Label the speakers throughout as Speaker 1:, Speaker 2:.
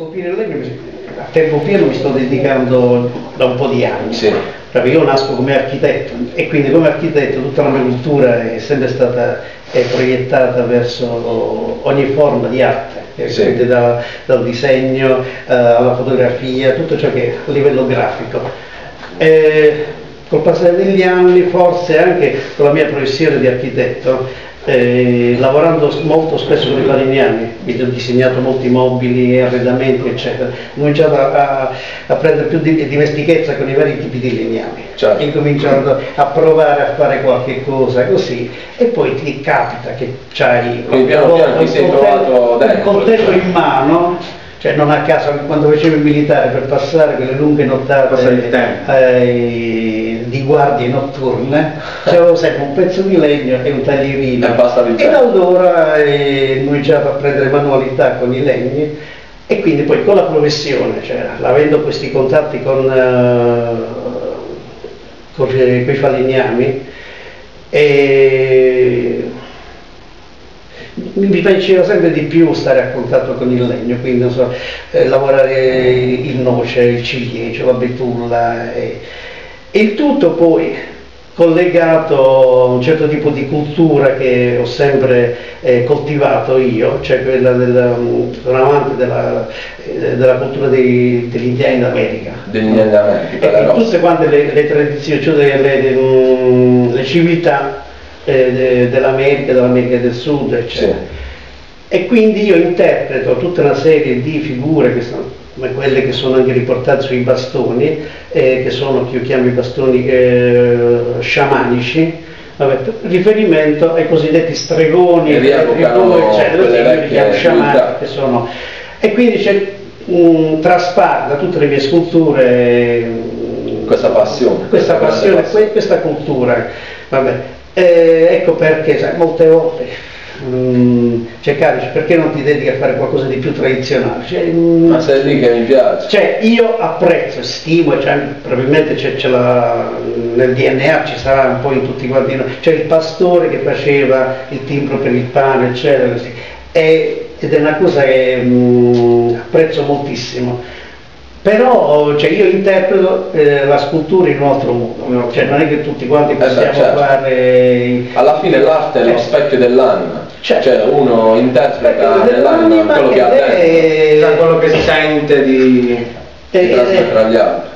Speaker 1: Il legno a tempo pieno mi sto dedicando da un po' di anni.
Speaker 2: Sì.
Speaker 1: Perché io nasco come architetto e quindi come architetto tutta la mia cultura è sempre stata è proiettata verso ogni forma di arte, eh,
Speaker 2: Sì.
Speaker 1: quindi da- dal disegno eh, alla fotografia, tutto ciò che è a livello grafico. E col passare degli anni, forse anche con la mia professione di architetto, eh, lavorando molto spesso con i falegnami, mi ho disegnato molti mobili, arredamenti, eccetera, ho cominciato a, a- prendere più di- dimestichezza con i vari tipi di legnami.
Speaker 2: Certo.
Speaker 1: Ho incominciato a provare a fare qualche cosa così e poi ti capita che
Speaker 2: sei
Speaker 1: un un coltello
Speaker 2: cioè.
Speaker 1: in mano, cioè non a caso quando facevo il militare per passare quelle lunghe nottate
Speaker 3: Passare il tempo.
Speaker 1: eh, di guardie notturne, c'avevo sempre un pezzo di legno e un taglierino.
Speaker 2: E
Speaker 1: E da allora eh, ho cominciato a prendere manualità con i legni e quindi poi con la professione, cioè avendo questi contatti con, eh, con i falegnami, e mi piaceva sempre di più stare a contatto con il legno, quindi so, eh, lavorare il noce, il ciliegio, la betulla e il tutto poi collegato a un certo tipo di cultura che ho sempre eh, coltivato io, cioè quella del, um, sono amante della, eh, della cultura dei- degli indiani d'America.
Speaker 2: Degli indiani d'America,
Speaker 1: E tutte quante le, le tradizioni, cioè le, le- le, mm, civiltà eh, de- dell'America, dell'America del Sud, eccetera. E quindi io interpreto tutta una serie di figure che sono come quelle che sono anche riportate sui bastoni, eh, che sono che io chiamo i bastoni eh, sciamanici, vabbè, riferimento ai cosiddetti stregoni, tribù, eccetera, chiamo sciamani,
Speaker 2: civiltà.
Speaker 1: che sono. E quindi c'è, mm, traspare da tutte le mie sculture mm,
Speaker 2: Questa passione.
Speaker 1: questa passione, que- questa cultura. Vabbè. Eh, ecco perché sai, molte volte mm, cercare, dice, perché non ti dedichi a fare qualcosa di più tradizionale? Cioè, mm,
Speaker 2: Ma sei lì che mi piace.
Speaker 1: cioè, io apprezzo, stimo, cioè, probabilmente c'è, c'è la- nel DNA ci sarà un po' in tutti quanti noi, c'è il pastore che faceva il timbro per il pane, eccetera. E- ed è una cosa che mm, apprezzo moltissimo. Però cioè, io interpreto eh, la scultura in un altro modo, cioè, non è che tutti quanti
Speaker 2: beh,
Speaker 1: possiamo
Speaker 2: certo.
Speaker 1: fare...
Speaker 2: Alla fine l'arte è lo
Speaker 1: Eh,
Speaker 2: specchio dell'anima.
Speaker 1: Certo.
Speaker 2: Cioè uno interpreta nell'anima quello che ha dentro.
Speaker 1: è-
Speaker 3: Da quello che si sente di...
Speaker 2: Di trasmettere agli altri.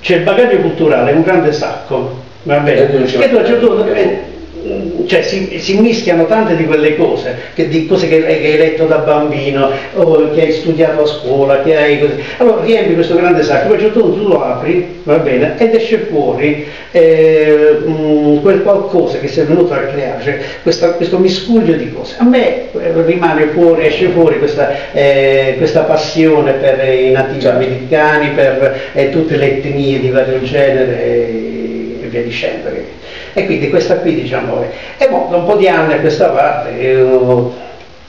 Speaker 1: C'è il bagaglio culturale, è un grande sacco, va bene? Che tu a un certo punto, eh, cioè, si, si mischiano tante di quelle cose, che, di cose che, che hai letto da bambino, o che hai studiato a scuola, che hai così. Allora riempi questo grande sacco, poi a un certo punto tu lo apri, va bene, ed esce fuori eh, mm, quel qualcosa che sei venuto a creare, cioè questa- questo miscuglio di cose. A me eh, rimane fuori, esce fuori questa, eh, questa passione per i nativi
Speaker 2: Certo.
Speaker 1: americani, per eh, tutte le etnie di vario genere e, e via dicendo. E quindi questa qui diciamo è, mo, da un po' di anni a questa parte, io,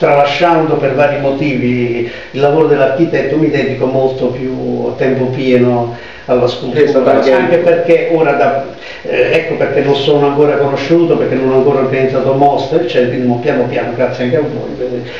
Speaker 1: tralasciando per vari motivi il lavoro dell'architetto, mi dedico molto più a tempo pieno alla scultura, anche perché ora da, eh, ecco perché non sono ancora conosciuto, perché non ho ancora organizzato mostre, eccetera, mo piano piano, grazie anche a voi.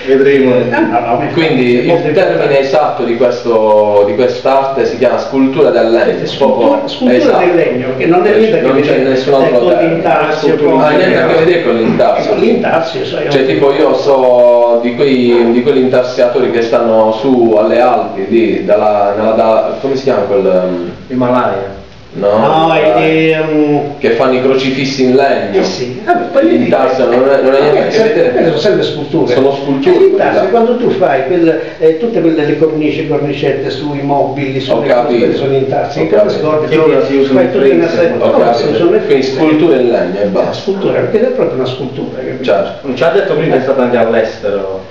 Speaker 3: Vedremo.
Speaker 1: Eh, no, no,
Speaker 2: Quindi il termine
Speaker 1: importante.
Speaker 2: esatto di, questo, di quest'arte si chiama scultura del legno.
Speaker 1: Scultura,
Speaker 2: proprio
Speaker 1: scultura
Speaker 2: esatto.
Speaker 1: del legno, che non è niente a che
Speaker 2: Non c'è nessun
Speaker 1: eh,
Speaker 2: altro
Speaker 1: con
Speaker 2: termine.
Speaker 1: l'intarsio,
Speaker 2: Non ha niente a che vedere con l'intarsio.
Speaker 1: Con l'intarsio,
Speaker 2: Cioè tipo io so di, quei, di quegli intarsiatori che stanno su alle Alpi, di, dalla, nella- da- come si chiama quel... um,
Speaker 3: Himalaya.
Speaker 2: No,
Speaker 1: No, e, um,
Speaker 2: che fanno i crocifissi in legno.
Speaker 1: eh sì, vabbè,
Speaker 2: L'intarsio non è- non ha niente a che
Speaker 1: Eh,
Speaker 2: vedere.
Speaker 1: quelle sono sempre sculture.
Speaker 2: Sono sculture,
Speaker 1: E
Speaker 2: quelle là.
Speaker 1: quando tu fai quel- eh, tutte quelle le cornici, cornicette sui mobili, sulle cose, quelle sono intarsi.
Speaker 2: Ho
Speaker 1: In quelle
Speaker 2: capito.
Speaker 1: scorte,
Speaker 3: Che ora si usano
Speaker 1: fai
Speaker 3: i
Speaker 1: tutte una
Speaker 3: frizzi,
Speaker 1: serie-
Speaker 3: ho
Speaker 1: no,
Speaker 2: capito.
Speaker 1: si usano le
Speaker 2: Quindi sculture in legno e
Speaker 1: Eh,
Speaker 2: basta.
Speaker 1: scultura, perché è proprio una scultura.
Speaker 2: Certo.
Speaker 3: Non ci ha detto prima che è stato anche all'estero.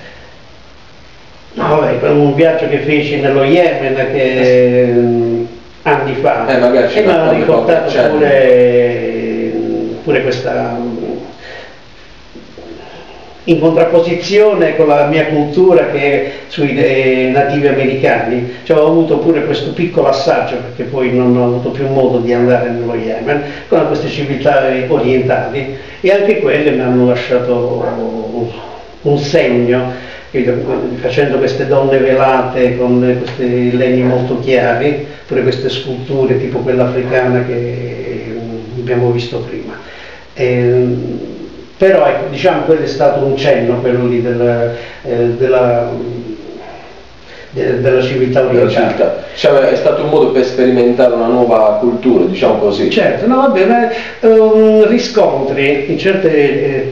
Speaker 1: No, vabbè, per un viaggio che feci nello Yemen che mm, anni fa.
Speaker 2: Eh, magari
Speaker 1: e mi hanno ricordato
Speaker 2: cenno.
Speaker 1: pure, pure questa in contrapposizione con la mia cultura che è sui eh, nativi americani, cioè ho avuto pure questo piccolo assaggio perché poi non ho avuto più modo di andare nello Yemen con queste civiltà orientali. E anche quelle mi hanno lasciato un segno, facendo queste donne velate con questi legni molto chiari, pure queste sculture tipo quella africana che abbiamo visto prima. E, però ecco, diciamo quello è stato un cenno, quello lì della, eh, della della civiltà orientale.
Speaker 2: Cioè, è stato un modo per sperimentare una nuova cultura, diciamo così.
Speaker 1: Certo, no vabbè, ma um, riscontri in certi eh,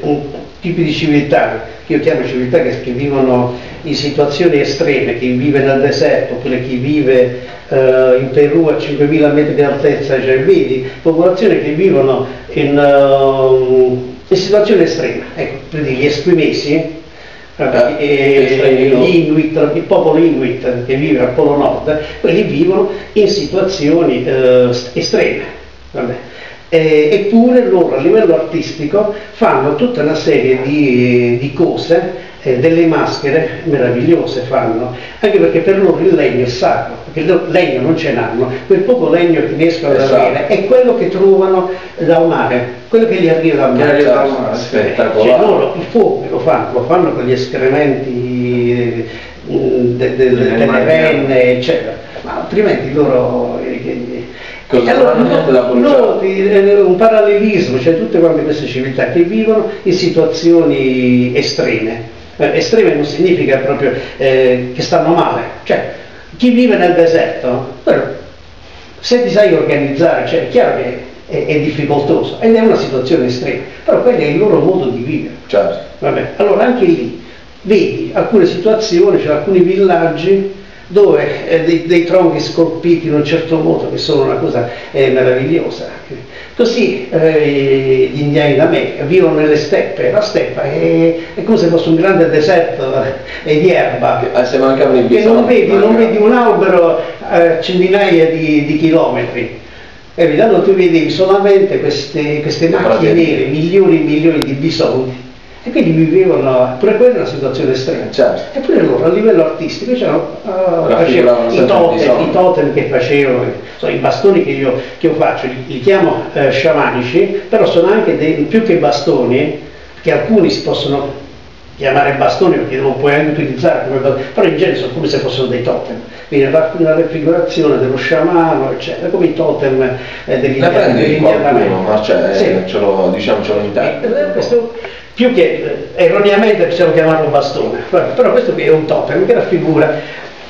Speaker 1: tipi di civiltà, che io chiamo civiltà che, che, vivono in situazioni estreme, chi vive nel deserto, oppure chi vive uh, in Perù a 5.000 metri di altezza, cioè vedi popolazioni che vivono in, uh, in situazioni estreme, ecco, dire, gli esquimesi, eh, gli Inuit, il popolo Inuit che vive al Polo Nord, quelli vivono in situazioni eh, estreme. Eh, eppure loro a livello artistico fanno tutta una serie di, di cose eh, delle maschere meravigliose fanno, anche perché per loro il legno è sacro, perché legno non ce l'hanno, quel poco legno che riescono ad esatto. avere è quello che trovano dal mare, quello che gli arriva dal mare. Mare. Spettacolare. Cioè loro il fuoco lo fanno, lo fanno con gli escrementi de, de, de, delle renne, eccetera, ma altrimenti loro... Eh, allora, no, no, eh, un parallelismo, cioè tutte quante queste civiltà che vivono in situazioni estreme, eh, estreme non significa proprio eh, che stanno male, cioè chi vive nel deserto, però, se ti sai organizzare, cioè, è chiaro che è, è, difficoltoso ed è una situazione estrema, però quello è il loro modo di vivere.
Speaker 2: Certo.
Speaker 1: Vabbè, allora anche lì vedi alcune situazioni, cioè alcuni villaggi dove eh, dei, dei, tronchi scolpiti in un certo modo che sono una cosa eh, meravigliosa. Così eh, gli indiani d'America vivono nelle steppe, la steppa è, è come se fosse un grande deserto eh, di erba,
Speaker 2: eh, se mancavano i
Speaker 1: non vedi, non vedi un albero a centinaia di, di chilometri. E allora tu vedi solamente queste, queste macchie nere, milioni e milioni di bisonti e quindi vivevano, pure quella è una situazione estrema.
Speaker 2: Certo.
Speaker 1: Eppure loro a livello artistico c'erano uh, i, totem, i totem che facevano, insomma, i bastoni che io, che io faccio, li, chiamo eh, sciamanici, però sono anche dei, più che bastoni, che alcuni si possono chiamare bastoni perché non puoi anche utilizzare come bastoni, però in genere sono come se fossero dei totem. Quindi una raffigurazione dello sciamano, eccetera, come i totem eh, degli
Speaker 2: indiani. Ma cioè, sì. ce lo, diciamo, ce lo intendo.
Speaker 1: Eh, questo, più che eh, erroneamente possiamo chiamarlo bastone, però questo qui è un totem che raffigura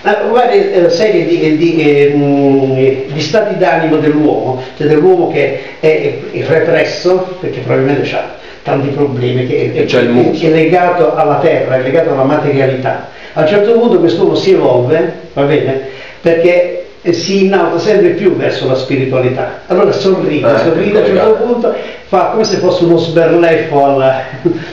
Speaker 1: eh, serie di, di, eh, di, stati d'animo dell'uomo, cioè dell'uomo che è, è, represso, perché probabilmente ha tanti problemi, che è, è, legato alla terra, è legato alla materialità. A un certo punto quest'uomo si evolve, va bene, perché si innalza sempre più verso la spiritualità. Allora sorride, eh, sorride a un certo punto, fa come se fosse uno sberleffo alla,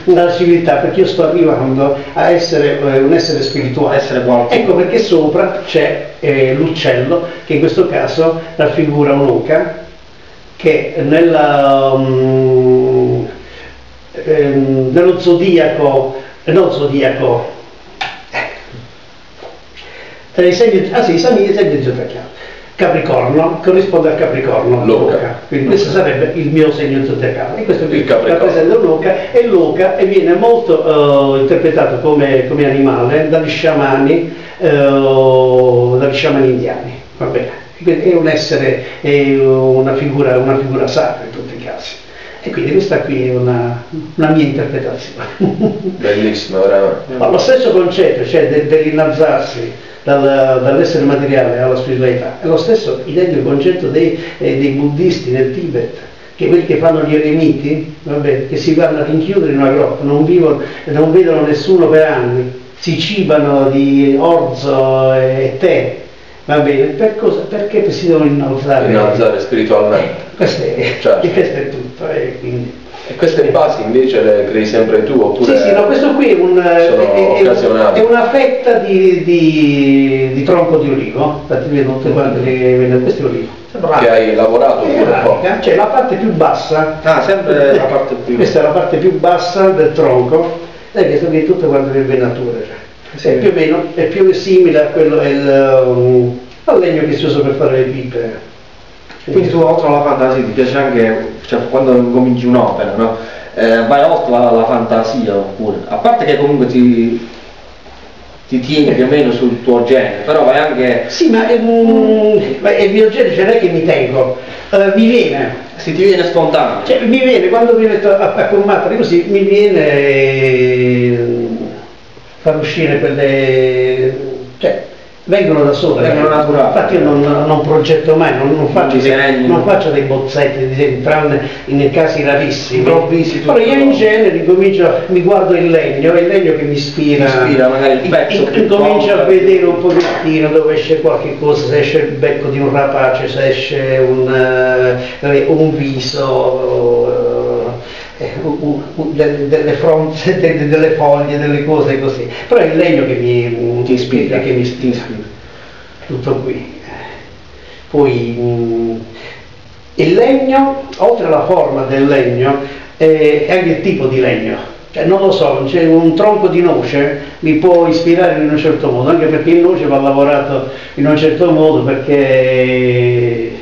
Speaker 1: alla civiltà, perché io sto arrivando a essere eh, un essere spirituale. Essere ecco perché sopra c'è eh, l'uccello, che in questo caso raffigura un'oca, che nella, um, nello zodiaco, non zodiaco, tra i segni, ah sì, i segni, i segni zodiacali. Capricorno corrisponde al Capricorno, l'oca. Quindi questo sarebbe il mio segno zodiacale. Questo qui rappresenta un'oca e l'oca e viene molto uh, interpretato come, come, animale dagli sciamani, uh, dagli sciamani indiani. Va bene. È un essere, è una figura, una figura sacra in tutti i casi. E quindi questa qui è una, una mia interpretazione.
Speaker 2: Bellissima, veramente.
Speaker 1: Ma lo stesso concetto, cioè dell'innalzarsi dal, dall'essere materiale alla spiritualità. È lo stesso identico concetto dei, eh, dei buddisti nel Tibet, che quelli che fanno gli eremiti, vabbè, che si vanno a rinchiudere in una grotta, non, vivono, non vedono nessuno per anni, si cibano di orzo e tè, va bene, per cosa? perché si devono innalzare?
Speaker 2: Innalzare spiritualmente.
Speaker 1: Eh, questo, è, certo. questo è tutto. Eh, quindi.
Speaker 2: E queste basi invece le crei sempre tu oppure
Speaker 1: Sì, sì, no, questo qui è, un, è, è, una fetta di, di, di, tronco di olivo, infatti vedo tutte quante le, questo è olivo.
Speaker 2: Che hai lavorato pure un po'.
Speaker 1: Cioè la parte più bassa.
Speaker 3: Ah, sempre la parte più
Speaker 1: Questa è la parte più bassa del tronco, e questo qui è tutte quante le venature. Cioè. Sì. È più o meno, è più simile a quello, il, um, al legno che si usa per fare le pipe
Speaker 3: Quindi tu oltre alla fantasia ti piace anche, cioè quando cominci un'opera, no? Eh, vai oltre la, la fantasia oppure, a parte che comunque ti, ti tieni più o meno sul tuo genere, però vai anche,
Speaker 1: Sì, ma ma il mio genere non è che mi tengo, eh, mi viene.
Speaker 3: se ti viene spontaneo.
Speaker 1: Cioè, mi viene, quando mi metto a, a combattere così, mi viene eh, far uscire quelle... cioè, vengono da sole.
Speaker 3: Vengono naturali.
Speaker 1: Infatti io non, non progetto mai, non, non faccio dei, non
Speaker 3: no?
Speaker 1: faccio dei bozzetti di disegni, tranne nei casi rarissimi.
Speaker 3: Improvvisi.
Speaker 1: Però io in genere comincio, mi guardo il legno, è il legno che mi ispira.
Speaker 3: Ti ispira magari il pezzo
Speaker 1: In-
Speaker 3: più
Speaker 1: Incomincio a vedere un pochettino dove esce qualche cosa, se esce il becco di un rapace, se esce un, eh, un viso, delle, delle fronze, delle, delle foglie, delle cose così. Però è il legno che mi
Speaker 3: Ti ispira.
Speaker 1: che mi ispira. Tutto qui. Poi mh, il legno, oltre alla forma del legno, eh, è anche il tipo di legno. Cioè, non lo so, c'è un tronco di noce mi può ispirare in un certo modo, anche perché il noce va lavorato in un certo modo perché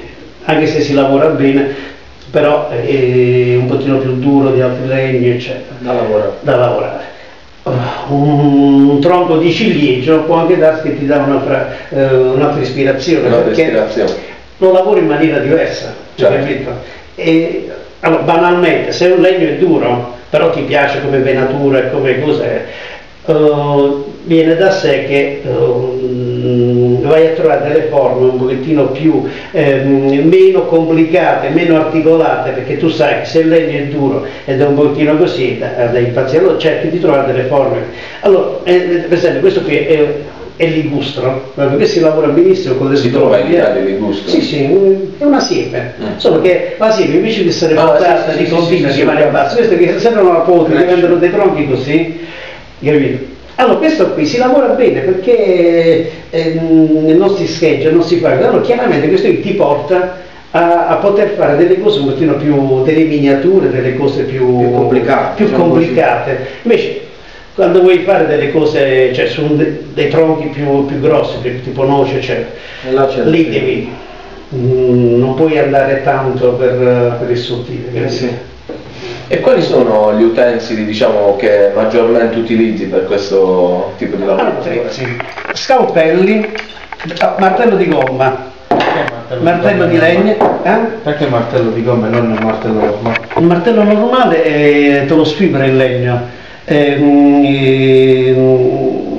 Speaker 1: anche se si lavora bene, però è un pochino più duro di altri legni, eccetera
Speaker 3: Da lavorare.
Speaker 1: da lavorare. Un tronco di ciliegio può anche darsi che ti dà un'altra, eh, un'altra ispirazione,
Speaker 2: Un'altra
Speaker 1: perché
Speaker 2: ispirazione.
Speaker 1: lo lavori in maniera diversa,
Speaker 2: Certo.
Speaker 1: capito? E, allora, banalmente, se un legno è duro, però ti piace come venatura e come cos'è, eh, viene da sé che eh, vai a trovare delle forme un pochettino più ehm, meno complicate, meno articolate, perché tu sai che se il legno è duro ed è un pochettino così, da, da impazzire, allora cerchi di trovare delle forme. Allora, eh, per esempio, questo qui è, è ligustro, perché si lavora benissimo con le
Speaker 2: Si trova in. Italia di gusto?
Speaker 1: Sì, sì, è una siepe.
Speaker 2: Mm.
Speaker 1: Solo che la siepe invece di essere
Speaker 2: Ah,
Speaker 1: portata
Speaker 2: sì, sì,
Speaker 1: di
Speaker 2: sì,
Speaker 1: continua
Speaker 2: sì,
Speaker 1: rimane a basso, questo che sembrano una ponte,
Speaker 3: Cresce.
Speaker 1: diventano dei tronchi così, capito? Allora questo qui si lavora bene perché ehm, nei nostri sketch non si fa, allora chiaramente questo qui ti porta a, a poter fare delle cose un pochino più, delle miniature, delle cose più,
Speaker 3: Più complicate,
Speaker 1: più
Speaker 3: diciamo
Speaker 1: complicate. Invece quando vuoi fare delle cose, cioè su de- dei tronchi più, più grossi, tipo noce, eccetera,
Speaker 3: E là c'è
Speaker 1: lì devi, mm, non puoi andare tanto per, per il sottile.
Speaker 3: Eh sì.
Speaker 2: E quali sono gli utensili diciamo, che maggiormente utilizzi per questo tipo di lavoro?
Speaker 1: Sì. Scalpelli, ah, martello di gomma, martello di legno, eh?
Speaker 3: Perché martello di gomma e non un martello normale?
Speaker 1: Un martello normale eh, te lo sfibra il legno. Ehm, ehm,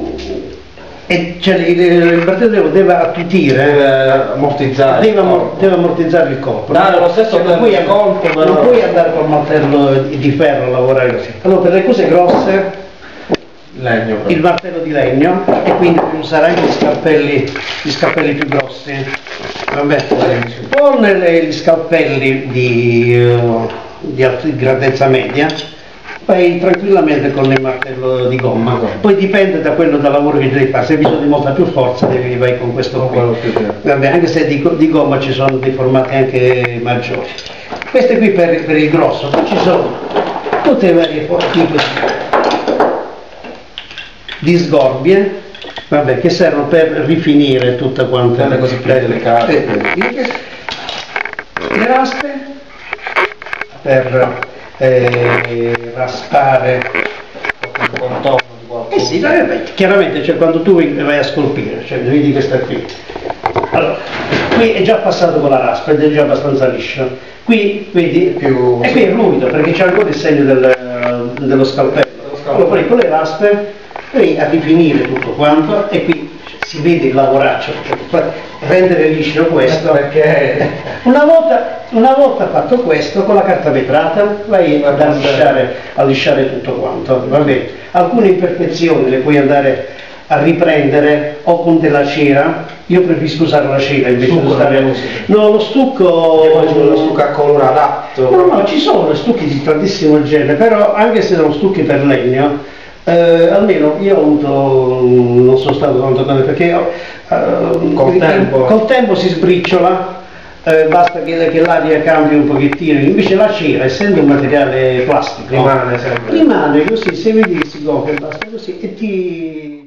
Speaker 1: e cioè, il, il martello deve- deve attutire,
Speaker 3: Deve ammortizzare.
Speaker 1: deve, ammor- deve ammortizzare il corpo.
Speaker 3: Dare lo stesso
Speaker 1: Cioè, non, puoi,
Speaker 3: colpo,
Speaker 1: non puoi andare col martello di ferro a lavorare così. Allora per le cose grosse
Speaker 3: Legno.
Speaker 1: il martello di legno e quindi usare anche gli scalpelli, gli scalpelli più grossi. Vabbè. Con gli scalpelli di, eh, di grandezza media vai tranquillamente con il martello di gomma. Poi dipende da quello da lavoro che devi fare. Se hai bisogno di molta più forza devi vai con questo qui. Vabbè, anche se di, di gomma ci sono dei formati anche maggiori. Queste qui per, per il grosso, poi ci sono tutte le varie tipi di sgorbie, vabbè, che servono per rifinire tutta quanta
Speaker 3: le cose più delicate.
Speaker 1: eh, le raspe per eh, raspare
Speaker 3: Un contorno di qualcosa.
Speaker 1: eh sì, beh, chiaramente cioè, quando tu vai a scolpire, cioè vedi questa qui. Allora, qui è già passato con la raspa ed è già abbastanza liscio. Qui vedi,
Speaker 3: Più-
Speaker 1: e qui è ruvido perché c'è ancora il segno del- dello scalpello. Allora poi con le raspe vai a rifinire tutto quanto e qui si vede il lavoraccio, cioè, rendere liscio questo.
Speaker 3: Perché
Speaker 1: Una volta, una volta fatto questo, con la carta vetrata vai ad allisciare, a lisciare tutto quanto. va bene? Alcune imperfezioni le puoi andare a riprendere o con della cera. Io preferisco usare la cera invece di
Speaker 3: Stucco,
Speaker 1: usare...
Speaker 3: non usi.
Speaker 1: No, lo stucco...
Speaker 3: Lo stucco a colore adatto.
Speaker 1: No, no, ci sono stucchi di tantissimo genere, però anche se sono stucchi per legno, eh, almeno io ho avuto, mm, non sono stato tanto grande perché eh,
Speaker 3: Col tempo.
Speaker 1: col tempo si sbriciola, eh, basta che, che l'aria cambi un pochettino, invece la cera, essendo un materiale plastico,
Speaker 3: Rimane sempre.
Speaker 1: rimane così, se vedi si gonfia, basta così e ti...